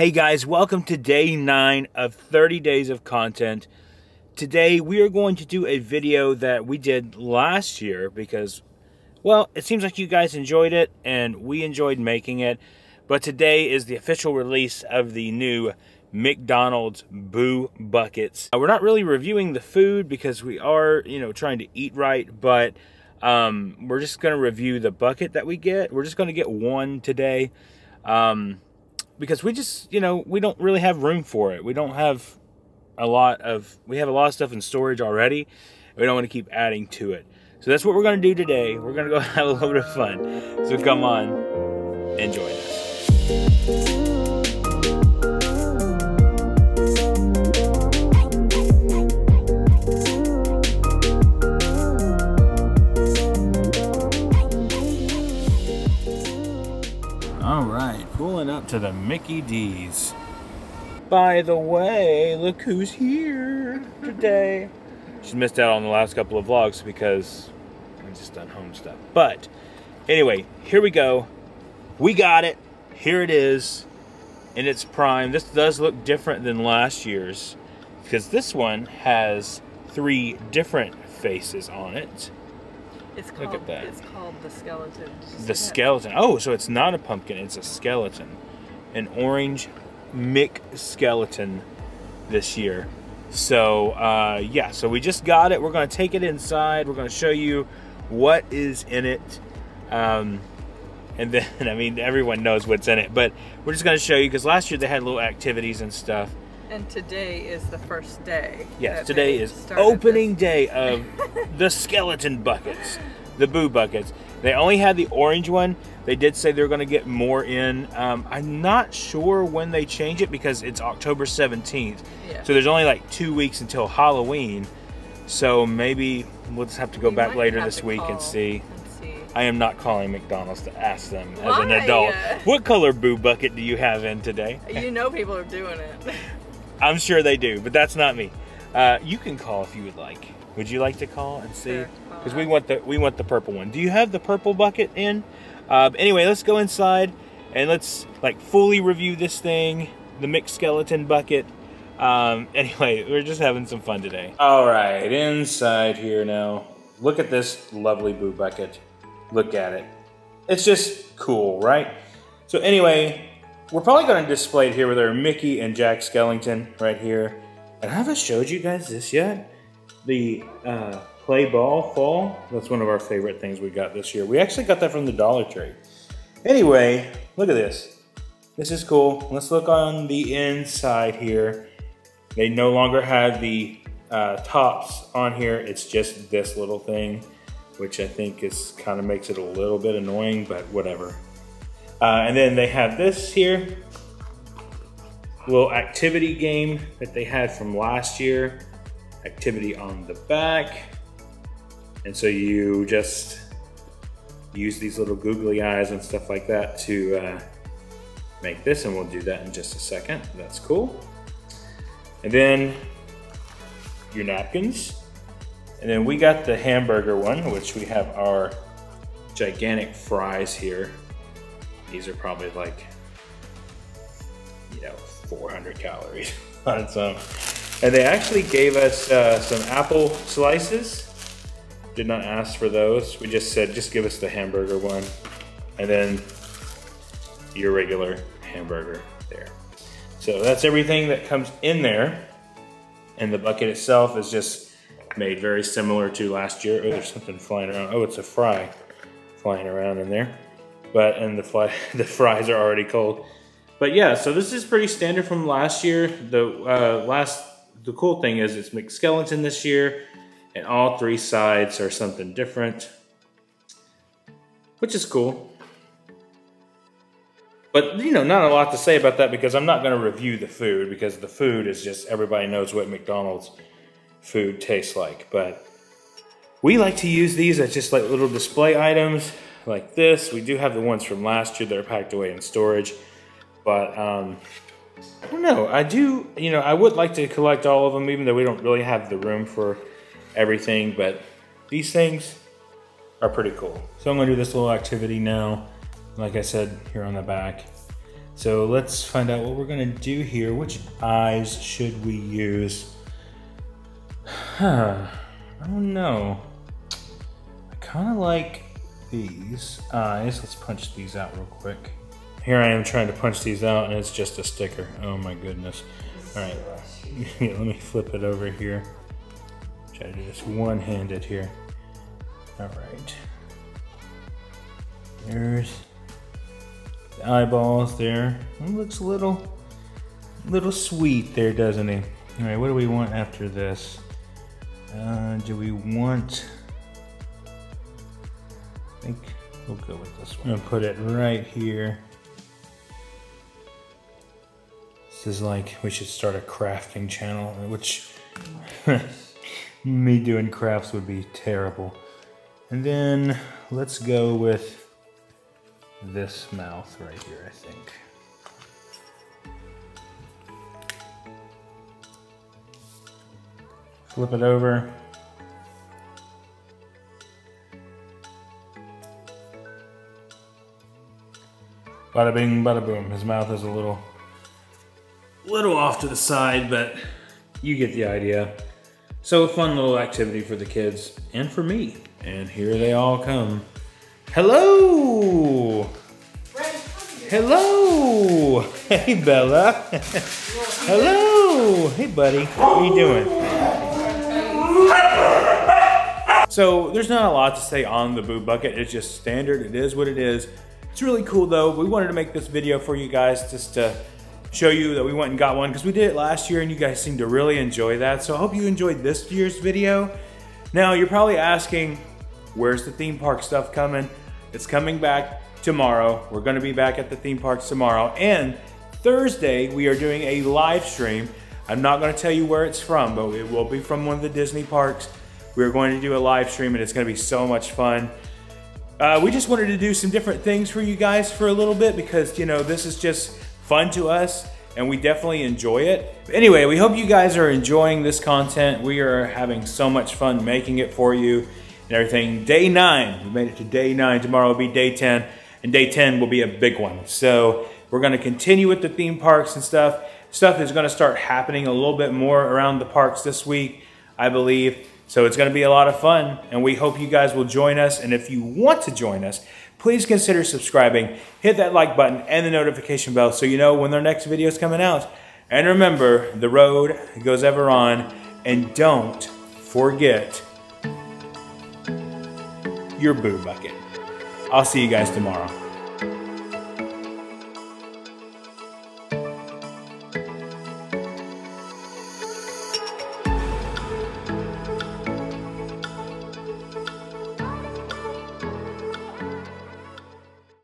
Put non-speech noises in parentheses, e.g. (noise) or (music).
Hey guys, welcome to day 9 of 30 days of content. Today we are going to do a video that we did last year because, well, it seems like you guys enjoyed it and we enjoyed making it. But today is the official release of the new McDonald's Boo Buckets. Uh, we're not really reviewing the food because we are, you know, trying to eat right, but um, we're just going to review the bucket that we get. We're just going to get one today. Um, because we just, you know, we don't really have room for it. We don't have a lot of, we have a lot of stuff in storage already. We don't want to keep adding to it. So that's what we're going to do today. We're going to go (laughs) have a little bit of fun. So come on, enjoy to the Mickey D's. By the way, look who's here today. She's missed out on the last couple of vlogs because I've just done home stuff. But anyway, here we go. We got it. Here it is in its prime. This does look different than last year's because this one has three different faces on it. It's called, Look at that. It's called the skeleton. The skeleton. Oh, so it's not a pumpkin, it's a skeleton. An orange Mick skeleton this year. So, uh, yeah, so we just got it. We're going to take it inside. We're going to show you what is in it. Um, and (laughs) then, I mean, everyone knows what's in it, but we're just going to show you because last year they had little activities and stuff. And today is the first day. Yes, today is opening this. day of (laughs) the skeleton buckets, the boo buckets. They only had the orange one. They did say they're going to get more in. Um, I'm not sure when they change it because it's October 17th. Yeah. So there's only like two weeks until Halloween. So maybe we'll just have to go back later this week and see. and see. I am not calling McDonald's to ask them as an adult. What color boo bucket do you have in today? You know people are doing it. I'm sure they do, but that's not me. Uh, you can call if you would like. Would you like to call and see? Sure, Because we want the we want the purple one. Do you have the purple bucket in? Uh, anyway, let's go inside and let's like fully review this thing, the McSkeleton bucket. Um, (laughs) anyway, we're just having some fun today. All right, inside here now. Look at this lovely boo bucket. Look at it. It's just cool, right? So anyway, we're probably going to display it here with our Mickey and Jack Skellington right here. And I showed you guys this yet? The uh, play ball fall. That's one of our favorite things we got this year. We actually got that from the Dollar Tree. Anyway, look at this. This is cool. Let's look on the inside here. They no longer have the uh, tops on here. It's just this little thing, which I think is kind of makes it a little bit annoying, but whatever. Uh, and then they have this here, little activity game that they had from last year. Activity on the back. And so you just use these little googly eyes and stuff like that to uh, make this, and we'll do that in just a second. That's cool. And then your napkins. And then we got the hamburger one, which we have our gigantic fries here. These are probably like, you know, 400 calories (laughs) on some. And they actually gave us uh, some apple slices. Did not ask for those. We just said, just give us the hamburger one. And then your regular hamburger there. So that's everything that comes in there. And the bucket itself is just made very similar to last year. Oh, there's something flying around. Oh, it's a fry flying around in there. But, and the, fly, (laughs) the fries are already cold. But yeah, so this is pretty standard from last year. The uh, last, the cool thing is it's McSkeleton this year. And all three sides are something different. Which is cool. But you know, not a lot to say about that because I'm not going to review the food because the food is just everybody knows what McDonald's food tastes like. But we like to use these as just like little display items like this. We do have the ones from last year that are packed away in storage, but um, I don't know. I do, you know, I would like to collect all of them, even though we don't really have the room for everything. But these things are pretty cool. So I'm gonna do this little activity now. Like I said, here on the back. So let's find out what we're gonna do here. Which eyes should we use? (sighs) Huh, I don't know. I kind of like these eyes. Let's punch these out real quick. Here I am trying to punch these out and it's just a sticker. Oh my goodness. All right, (laughs) let me flip it over here. Try to do this one-handed here. All right. There's the eyeballs there. It looks a little, little sweet there, doesn't he? All right, what do we want after this? Uh, do we want? I think we'll go with this one. I'm gonna put it right here. This is like we should start a crafting channel, which (laughs) me doing crafts would be terrible. And then let's go with this mouth right here, I think. Flip it over. Bada bing, bada boom. His mouth is a little, little off to the side, but you get the idea. So a fun little activity for the kids and for me. And here they all come. Hello! Hello! Hey Bella! (laughs) Hello! Hey buddy, What are you doing? So there's not a lot to say on the boo bucket. It's just standard. It is what it is. It's really cool though. We wanted to make this video for you guys just to show you that we went and got one because we did it last year and you guys seemed to really enjoy that. So I hope you enjoyed this year's video. Now you're probably asking, where's the theme park stuff coming? It's coming back tomorrow. We're gonna be back at the theme parks tomorrow. And Thursday, we are doing a live stream. I'm not gonna tell you where it's from, but it will be from one of the Disney parks. We're going to do a live stream and it's gonna be so much fun. Uh, we just wanted to do some different things for you guys for a little bit because, you know, this is just fun to us and we definitely enjoy it. Anyway, we hope you guys are enjoying this content. We are having so much fun making it for you and everything. Day nine, we made it to day nine. Tomorrow will be day 10 and day 10 will be a big one. So we're gonna continue with the theme parks and stuff. Stuff is gonna start happening a little bit more around the parks this week, I believe. So it's going to be a lot of fun, and we hope you guys will join us. And if you want to join us, please consider subscribing, hit that like button and the notification bell so you know when our next video is coming out. And remember, the road goes ever on, and don't forget your boo bucket. I'll see you guys tomorrow.